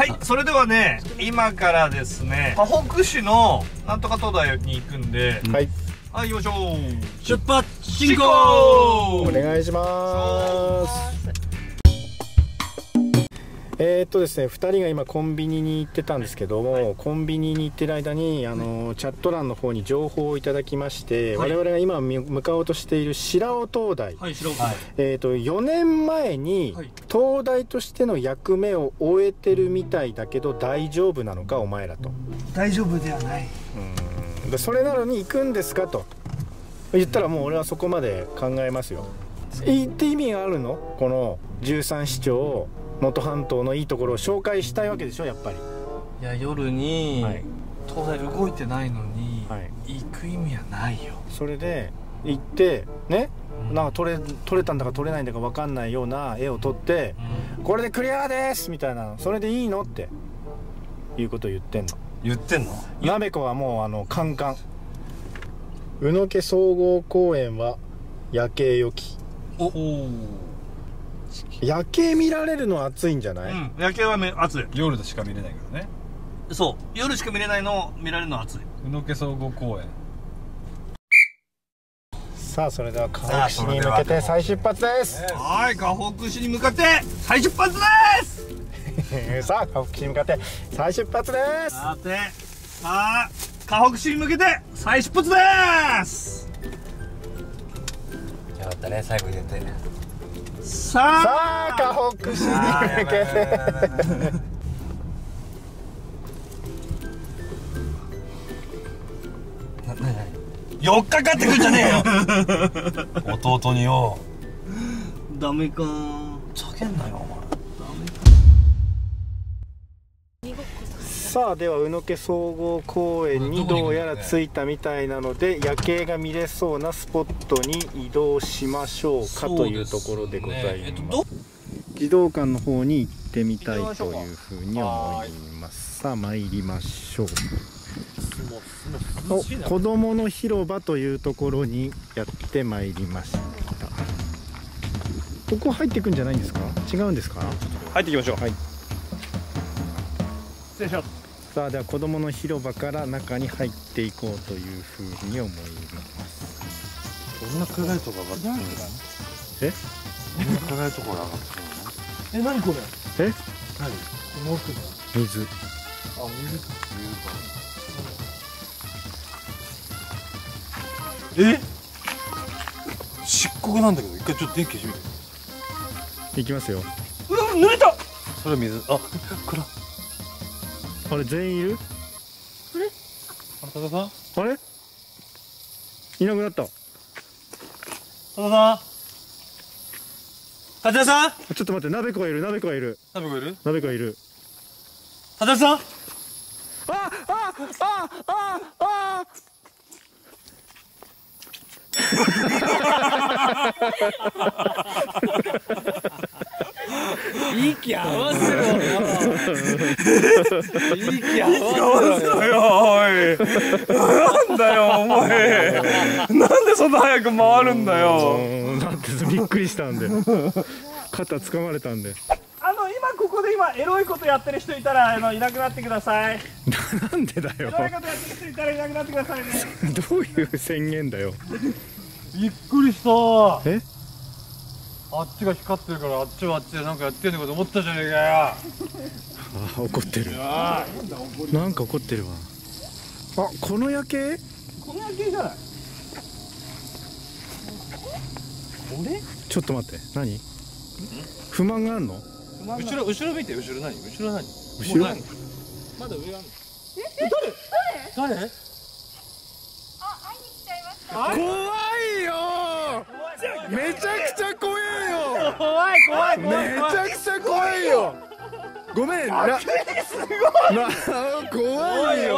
はいそれではね今からですね河北市のなんとか灯台に行くんで、はい。はい行きましょう。出発進行。お願いしますえー、っとですね2人が今コンビニに行ってたんですけども、コンビニに行ってる間にあのチャット欄の方に情報をいただきまして、はい。我々が今向かおうとしている白尾灯台、はいえー、と4年前にはい。東大としての役目を終えてるみたいだけど大丈夫なのかお前らと。大丈夫ではない。でそれなのに行くんですかと。言ったらもう俺はそこまで考えますよ。行って意味があるの？この13市町能登半島のいいところを紹介したいわけでしょやっぱり。いや夜に、はい。灯台動いてないのに、はい。行く意味はないよ、それで行ってねなんか撮れ撮れたんだか撮れないんだか分かんないような絵を撮ってこれでクリアですみたいなそれでいいのっていうことを言ってんの。言ってんの？なべこはもうあのカンカン。宇野家総合公園は夜景良き。おお夜景見られるのは暑いんじゃない、うん夜景はめ暑い。夜でしか見れないからね。そう。夜しか見れないの見られるのは暑い。宇野家総合公園。さあそれでは川口市に向けて再出発です。はい 河北市に向かって再出発です。さあ川北市に向かって再出発です。さてさあ河北市に向けて再出発です。よかったね最後入れてさあ河北市に向け。て4日かってくんじゃねえよ弟によダメか叫んだよお前さあでは宇野家総合公園にどうやら着いたみたいなので夜景が見れそうなスポットに移動しましょうかというところでございます児童館の方に行ってみたいというふうに思いますさあ参りましょうお子供の広場というところにやってまいりましたここ入っていくんじゃないんですか違うんですか入っていきましょうはい失礼します。さあでは子供の広場から中に入っていこうというふうに思います。どんな暗いとこ上がってるのえどんな暗いところ上がってるえ？何これ？え？何？この奥の水。あ水。かえ？漆黒なんだけど一回ちょっと電気消してみて。いきますよ。うん濡れた！それ水。あ 暗あれ全員いる？あ多田さん？あれ？いなくなった。多田さん？さん？ちょっと待って鍋子がいる鍋子がいる。ナベコいる？鍋子がいる。多田さん？息合わせろ。よ息合わせろ。よよおいなんだよお前なんでそんな早く回るんだよ。うんだってびっくりしたんで肩掴まれたんで。あの今ここで今エロいことやってる人いたらあのいなくなってください。なんでだよ。エロいことやってる人いたらいなくなってくださいね。どういう宣言だよ。びっくりした。え？あっちが光ってるからあっちはあっちでなんかやってんのかと思ったじゃねえかよ。あ 怒ってる。なんか怒ってるわ。あこの夜景？この夜景じゃない。ちょっと待って。何？不満があるの？後ろ後ろ見て後ろ何？後ろ何？後ろ？まだ上あんの。え誰？誰？怖いよめちゃくちゃ怖いよ怖い。怖い。めちゃくちゃ怖いよ。ごめんな。な怖いよ。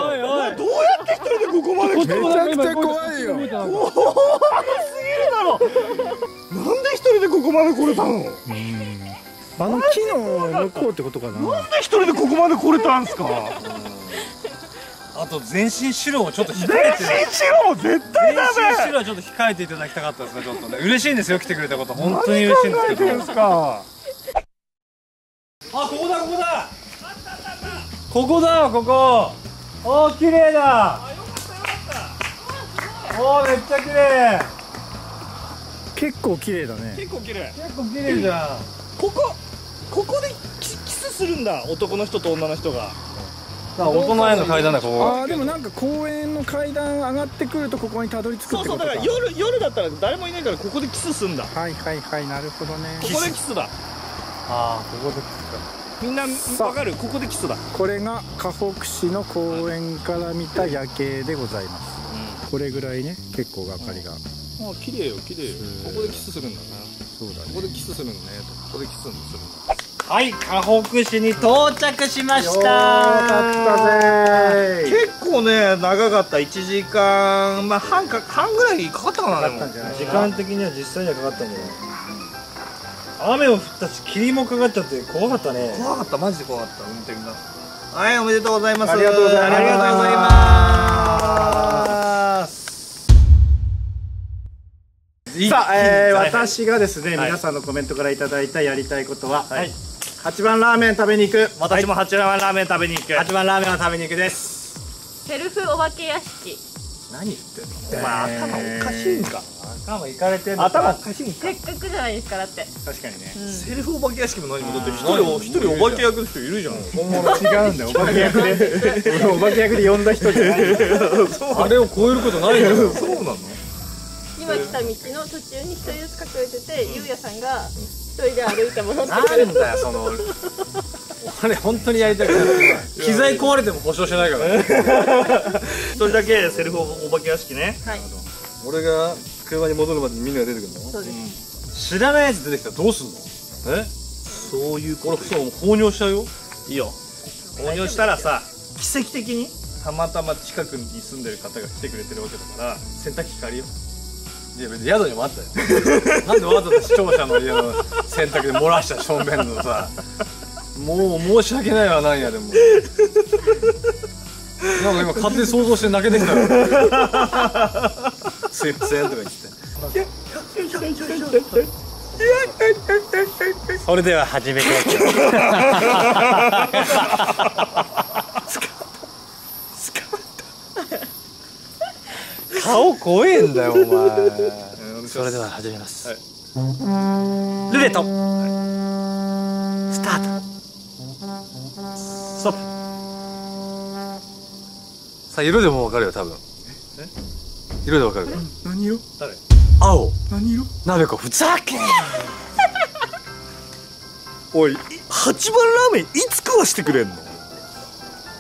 どうやって一人でここまで来めちゃくちゃ怖いよ。なんで一人でここまで来れたの？あの木の向こうってことかな。なんで一人でここまで来れたんすか？あと全身白をちょっと控全えて。身白絶対全ダ身メ白はちょっと控えていただきたかったですねちょっとね。嬉しいんですよ来てくれたこと。本当に嬉しいんですけど。何考えてんすかあここだここだここだよここ。おー綺麗だ。おーめっちゃ綺麗。結構綺麗だね。結構綺麗。結構綺麗じゃん。ここここでキキスするんだ男の人と女の人が。大人への階段だここ。あーでもなんか公園の階段上がってくるとここにたどり着くそうそうだかから夜夜だったら誰もいないからここでキスすんだ。こはいはいはいなるほどね。こでキスだ。ああここでみんなさあ。わかる？ここでキスだ。これが河北市の公園から見た夜景でございます。これぐらいね結構がかりが。あ綺麗よ綺麗よ。ここでキスするんだな。そうだね。ここでキスするのね。ここでキスするんだはい河北市に到着しました。よかったぜ結構ね長かった。1時間。まあ半か半ぐらいかかったかなでも。時間的には実際にはかかったんだよ雨も降ったし霧もかかっちゃって怖かったね。怖かったマジで怖かった運転が。はいおめでとうございます。ありがとうございます。ありがとうございます。さあ、えーはい私がですね、はい。皆さんのコメントからいただいたやりたいことは、はい。8番ラーメン食べに行く。私も八番ラーメン食べに行く。8番ラーメンを食べに行くです。セルフお化け屋敷。何言ってんの？お前頭おかしいんか頭いかれてんの頭おかしいんか。せっかくじゃないですかだって。確かにね。セルフお化け屋敷も何もだって一人一人お化け役の人いるじゃん。本物違うんだよお化け役。で俺お化け役で呼んだ人じゃない。あれを超えることないんだよ。そうなの今来た道の途中に一人ずつ隠れてて、ゆうやさんが一人で歩いて戻ってなくる。んだよその。あれ本当にやりたくない。機材壊れても保証しないから一人だけセルフお化け屋敷ね。はい。俺が車に戻るまでにみんなが出てくるの？そうです、知らないやつ出てきたらどうすんの？え？そういう俺そう放尿しちゃうよ。いいよ。購入したらさ奇跡的にたまたま近くに住んでる方が来てくれてるわけだから洗濯機借りよいや別に宿にもあったよ。なんでわざわざ視聴者の家の洗濯で漏らしたしょんべんのさもう申し訳ないわなんやでも。なんか今勝手に想像して泣けてきたよ すいませんとか言って。それでは始めて顔怖えんだよお前。それでは始めます、ルーレット、スタート。ストップ。さあ色でもわかるよ多分。色でわかる何色？誰？青。何色？鍋子ふざけ おい八番ラーメンいつ食わしてくれんの？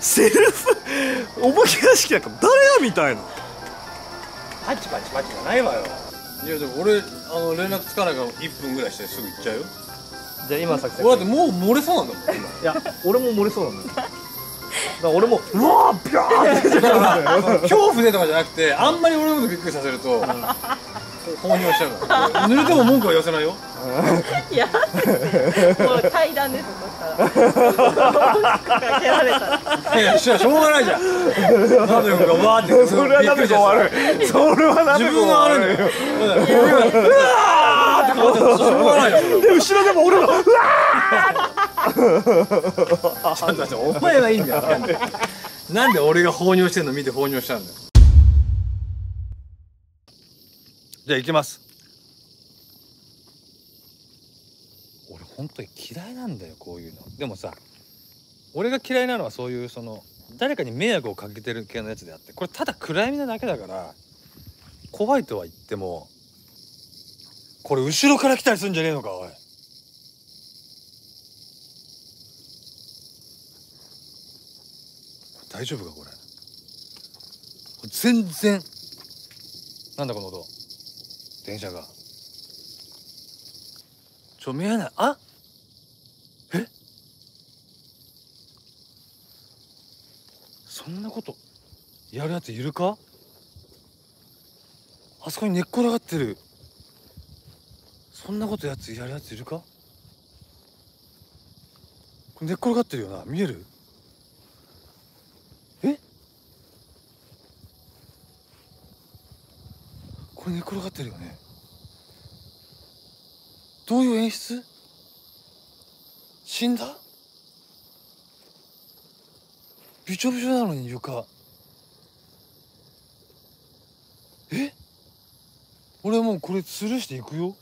セルフお化け屋敷なんか誰が見たいのパチパチパチじゃないわよ。いやでも俺あの連絡つかないから1分ぐらいしてすぐ行っちゃうよ。じゃあ今作戦。俺だってもう漏れそうなんだもん今。いや俺も漏れそうなんだよだから俺もうわービャーってだから 恐怖でとかじゃなくてあんまり俺のことびっくりさせると放尿しちゃうから。濡れても文句は寄せないよ。い やもう階段ですそしたら。かけられたらいやしょうがないじゃん。なんで僕がわーって。それはなんでか悪い。それはなんで自分が悪いんだようわーって顔ってしょうがないよ。で後ろでも俺がうわちょっと待ってお前はいいんだよ。なんで俺が放尿してんの見て放尿したんだよ。じゃあ行きます。俺本当に嫌いなんだよこういうの。でもさ俺が嫌いなのはそういうその誰かに迷惑をかけてる系のやつであってこれただ暗闇なだけだから怖いとは言ってもこれ後ろから来たりするんじゃねえのかおい。大丈夫かこれ。全然。なんだこの音。電車が。ちょ見えない。あ？え？そんなことやるやついるか？あそこに寝っ転がってる。そんなことやつやるやついるか？寝っ転がってるよな見えるえこれ寝転がってるよね。どういう演出？死んだ？びちょびちょなのに床。え？俺もうこれ吊るしていくよ。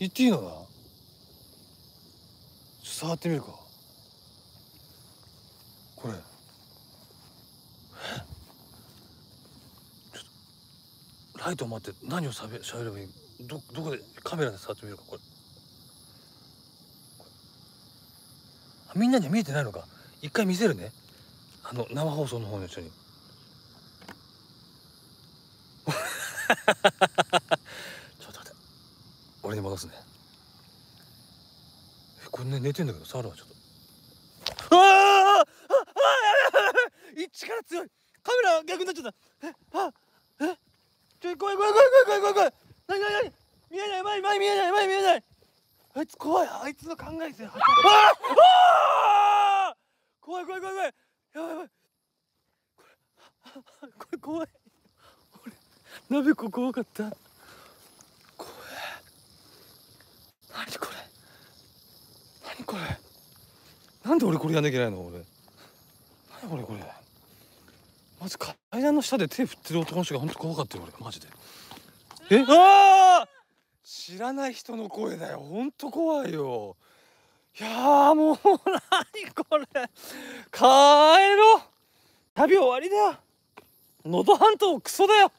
行っていいのな？触ってみるか。これえちょっライトを待って何をしゃべしゃべればいい？どどこでカメラで触ってみるか？これ。みんなには見えてないのか？一回見せるね。あの生放送の方の人に。ちょっと待って。俺に戻すね。えこれね寝てんだけど触るわちょっと。あーああああやべ力強いカメラ逆になっちゃったえあえちょ怖い怖い怖い怖い怖い怖い怖い何何何？見えない前前見えない前見えない。あいつ怖いあいつの考えですよ。あああ怖い怖い怖い怖い。やばいやばい。これ怖い。俺鍋子怖かった。怖い。何これ？何これ？なんで俺これやんなきゃいけないの？俺。何俺これ？まず階段の下で手振ってる男の人が本当怖かったよ俺。マジで。え？ああ知らない人の声だよ。本当怖いよ。いやーもう何これ。帰ろう。旅終わりだ。よ能登半島クソだよ。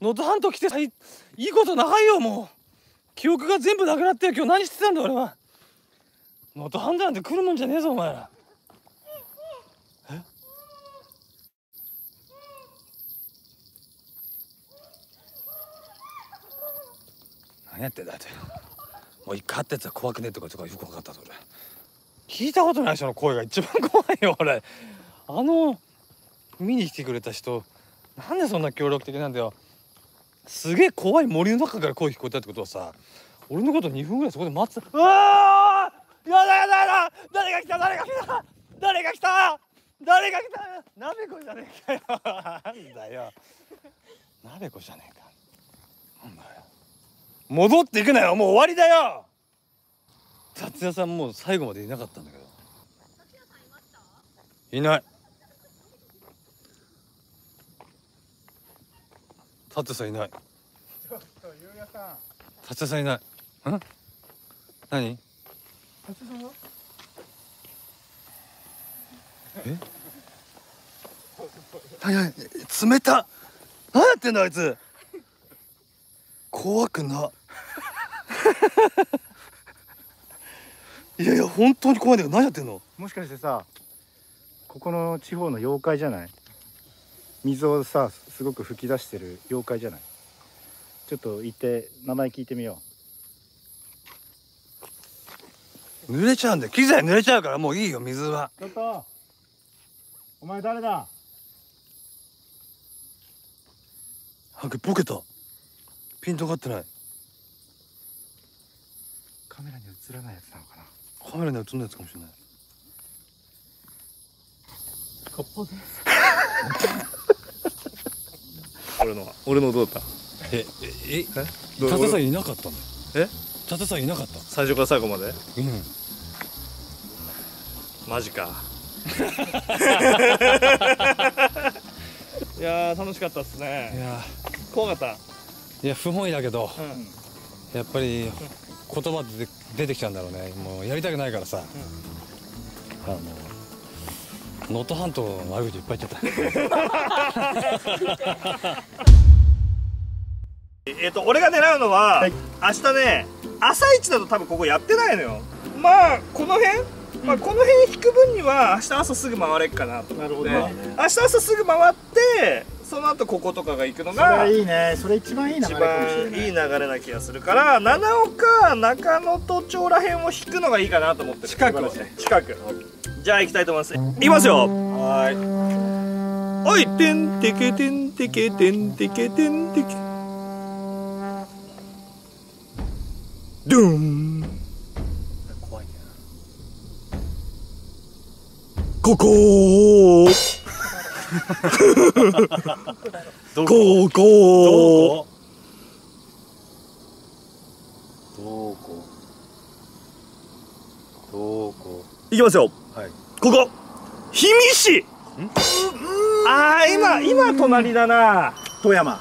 能登半島来てさいいいこと長いよもう。記憶が全部なくなってよ今日何してたんだ俺は。能登半島なんて来るもんじゃねえぞお前ら何やってんだって。もう一回会ったやつは怖くねとかとかよく分かったぞ俺。聞いたことない人の声が一番怖いよ 俺。あの見に来てくれた人なんでそんな協力的なんだよ。すげえ怖い森の中から声聞こえたってことはさ俺のこと2分ぐらいそこで待ってたうわー！やだやだやだ！誰が来た？誰が来た？誰が来た？誰が来た？鍋子じゃねえかよ。なんだよ。鍋子じゃねえか。戻っていくなよ。もう終わりだよ。達也さんもう最後までいなかったんだけど。いない。達也さんいない。ちょっとゆうやさん達也さんいない。ん？何？達也さんは？何何冷た何やってんだあいつ怖くな。いやいや本当に怖いんだけど何やってんの？もしかしてさここの地方の妖怪じゃない？水をさすごく吹き出してる妖怪じゃない？ちょっと行って名前聞いてみよ濡れちゃうんだよ。機材濡れちゃうからもういいよ水は。うちょっとお前誰だ？なんかボケたピントが合ってない。カメラに映らないやつなのかな。カメラに映んないやつかもしれない。俺のは俺のどうだった？えええ？どう？達也さんいなかったの？え？達也さんいなかった最初から最後まで？うん。マジか。いやー楽しかったっすいねや怖かった？いや不本意だけどうん。やっぱり言葉で出てきちゃうんだろうね。もうやりたくないからさ、あの能登半島の悪口いっぱい言っちゃった。えっ、と俺が狙うのは、はい。明日ね朝一だと多分ここやってないのよ。まあこの辺、まあこの辺引く分には明日朝すぐ回れっかなとなるほど。でね明日朝すぐ回ってその後こことかが行くのそれがはいいね。それ一番いい流れ一かもしれ番ない。いい流れな気がするから七岡中野都庁ら辺を引くのがいいかなと思ってる。近く。をね近く。じゃあ行きたいと思います。行きますよ。はい。おいてんてけてんてけてんてけてんてけ。ドゥーン。怖いね。ここどこ？こ？こ？どこ？どこ？行きますよ。はい。ここ。氷見市。ああ今今隣だな。富山。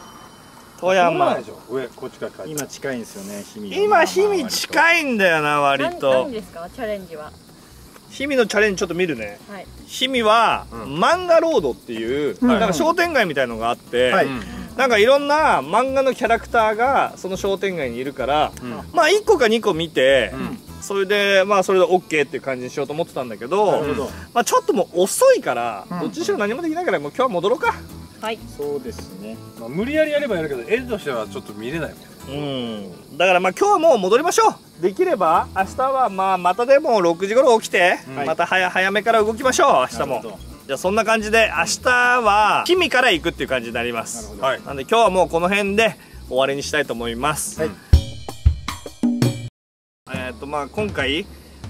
富山。でしょ？上こっちから今近いんですよね氷見今氷見近いんだよな割何と何ですか？チャレンジは氷見のチャレンジちょっと見るね。はい。氷見は、漫画ロードっていう、んなんか商店街みたいのがあって、はい。なんかいろんな漫画のキャラクターがその商店街にいるから、まあ1個か2個見て、それでまあそれで OK っていう感じにしようと思ってたんだけどまあ、ちょっともう遅いから、うん。どっちにしろ何もできないからもう今日は戻ろうか。はい。そうですね。まあ無理やりやればやるけど絵としてはちょっと見れないもんうん。だからまあ今日はもう戻りましょう。できれば明日はまあまたでも6時頃起きて、はいまた早早めから動きましょう明日も。じゃあそんな感じで明日は氷見から行くっていう感じになります。なはい。なんで今日はもうこの辺で終わりにしたいと思います、はい。えっ、とまあ今回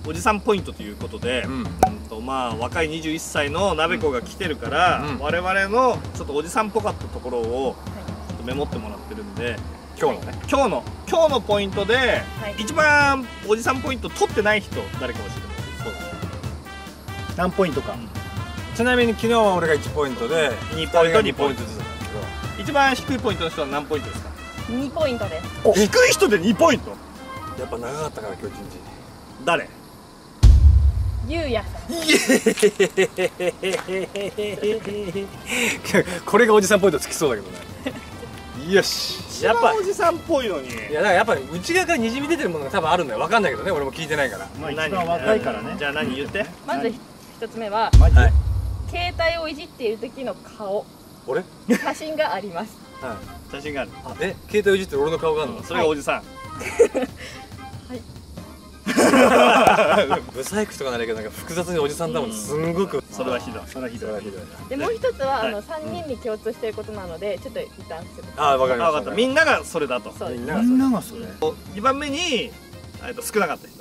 おじさんポイントということで、ん。うんとまあ若い21歳の鍋子が来てるから、うん。我々のちょっとおじさんっぽかったところをちょっとメモってもらってるんで今日のね今日の今日のポイントで、い。一番おじさんポイント取ってない人誰か教えてもらっていい？ですか何ポイントか。ちなみに昨日は俺が1ポイントで2ポイント2 2ポイントずつなんだけ一番低いポイントの人は何ポイントですか？2ポイントです。低い人で2ポイント？どやっぱ長かったから今日一誰？ゆうやさん。日 これがおじさんポイントつきそうだけどねよし。やっぱ一番おじさんっぽいのに。いやだからやっぱ内側からにじみ出てるものが多分あるんだよ。わかんないけどね俺も聞いてないから。まあ一何番若いからね。じゃあ何言って？まず一つ目はマジ？はい。携帯をいじっている時の顔。俺？写真があります。はい。写真がある。あえ？携帯いじってる俺の顔があるの？それがおじさん、ブサイクとかならいいけどなんか複雑におじさんだもん。すんごくそれはひどい。それはひどい。ひどいな。でもう一つは、はい。あの3人に共通していることなのでちょっと一旦すぐあわかりました。あ分かった。みんながそれだと。みんながそれ2番目に、えっと少なかった人。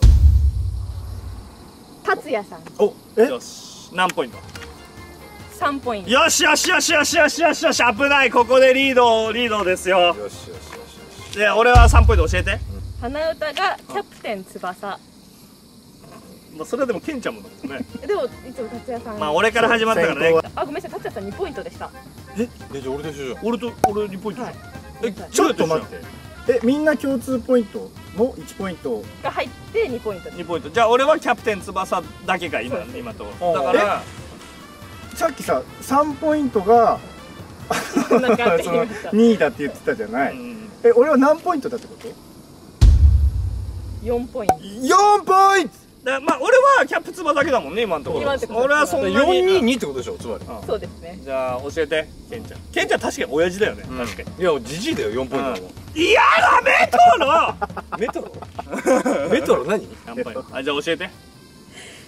達也さん。おえ？よし。何ポイント？3ポイント。よしよしよしよしよしよしよし。危ない。ここでリードリードですよ。よしよしよしよし。で俺は3ポイント教えて。鼻歌がキャプテン翼まあそれはでもケンちゃんもだもんね。でもいつも達也さん。まあ俺から始まったからね。あごめんなさい達也さん2ポイントでした。え？えじゃあ俺と一緒じゃん。俺と俺2ポイント。じゃんはい。えちょっと待って。えみんな共通ポイントの1ポイント。が入って2ポイント。です2ポイントじゃあ俺はキャプテン翼だけか今今のとだからさっきさ3ポイントがそんな感じそのでした。2位だって言ってたじゃない、うんえ俺は何ポイントだってこと？4ポイント ?4 ポイントだまあ俺はキャプツバだけだもんね今のところ。今のところ。俺はそんなに。422ってことでしょつまり。そうですね。じゃあ教えてケンちゃん。ケンちゃん確かに親父だよね、うん。確かに。いやじじいだよ4ポイントだもん。いやだメトロ！メトロ？メトロ何？何ポイントあじゃあ教えて。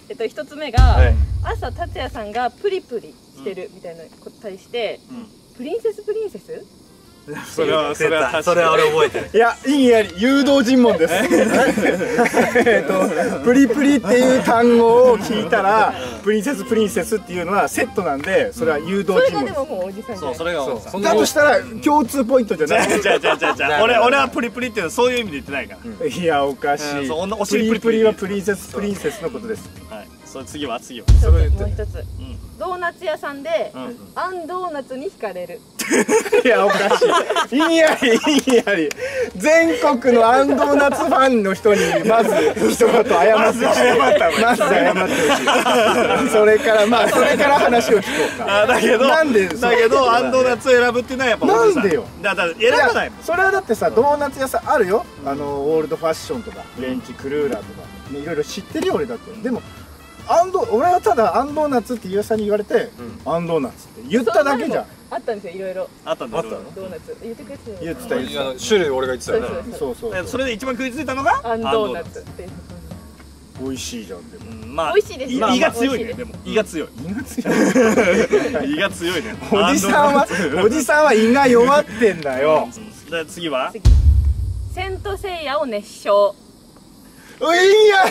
えっと1つ目が、はい。朝達也さんがプリプリしてるみたいなことに対して、プリンセスプリンセス？それはそれはそれは俺覚えてる。いや意味あり誘導尋問です。えっとプリプリっていう単語を聞いたらプリンセスプリンセスっていうのはセットなんでそれは誘導尋問でがでももうおじさんじゃそないうそれがそう。そんなだとしたら共通ポイントじゃない。じゃあじゃあじゃあじゃあ。俺俺はプリプリっていうのはそういう意味で言ってないから、いやおかしい。うん。そうお尻プリプリ。リプリはプリンセスプリンセスのことです。はいそれ次は次は。それ言って。もう一つ、ん。ドーナツ屋さんで、うんアンドーナツに惹かれる。いやおかしい。意味あり意味あり。全国のアンドーナツファンの人にまず一言謝って。ほしいまず謝ってほしい。それからまあ それから話を聞こうか。あだけどなんでだけどアンドーナツを選ぶっていうのはやっぱなんでよ。だから選ばないもん。それはだってさドーナツ屋さんあるよ。あのオールドファッションとかフレンチクルーラーとか、ね、いろいろ知ってるよ俺だって。でもアンド俺はただアンドーナツって飯尾さんに言われて、アンドーナツって言っただけじゃん。あったんですよいろいろあったんだあったの？ドーナツ。言ってくれて言ってた言ってあの種類俺が言ってたそうよねそう。そうそう。でそれで一番食いついたのがアンドーナツって美味しいじゃんでも。うんまあ美味しいです胃が強いねでも。胃が強い。胃が強い。胃が強いね。おじさんはおじさんは胃が弱ってんだよ。で次は？セントセイヤを熱唱いいや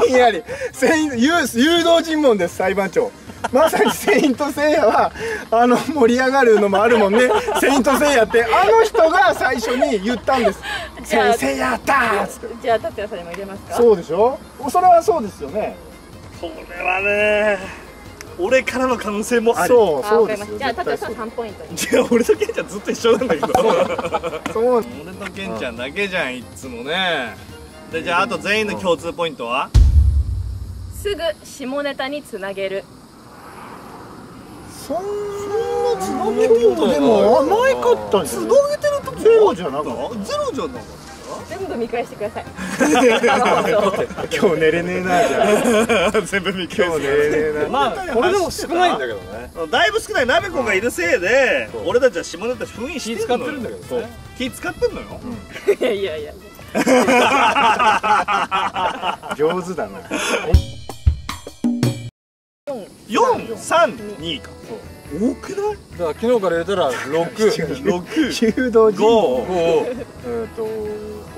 りいいやり。セイン誘誘導尋問です裁判長。まさにセイントセイヤはあの盛り上がるのもあるもんね。セイントセイヤってあの人が最初に言ったんです。じゃあセイセイヤだーっつって。じゃあ達也さんにも入れますか？そうでしょ？それはそうですよね。これはね俺からの可能性もある。そうあそうですよ。わかりました。じゃあタトゥさん絶3ポイントに。じゃあ俺とケンちゃんずっと一緒なんだけど。対そう。俺とケンちゃんだけじゃんいっつもねでじゃああと全員の共通ポイントは？すぐ下ネタにつなげる。そんなつなげることでも甘かったんじゃない？げてるとゼロじゃなかった？ゼロじゃなかっ全部見返してください。今日寝れねえなじゃあ。た全部見今日寝れねえな。まあこれでも少ないんだけどね。だいぶ少ない。鍋子がいるせいで俺たちは下ネタ封印して気使ってるんだけどね。気使ってんのよ。いやいやいや上手だな。432か。多くない？だから昨日から入れたら6 6弓道人5えっと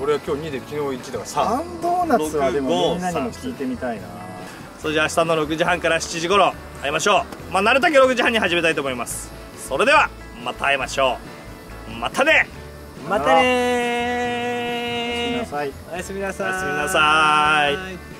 俺は今日2で昨日1だからサンドーナツはでも六みんなにも聞いてみたいな。それじゃあ明日の6時半から7時頃会いましょう。まあなるだけ6時半に始めたいと思います。それではまた会いましょう。またね。またねおやすみなさい。おやすみなさい。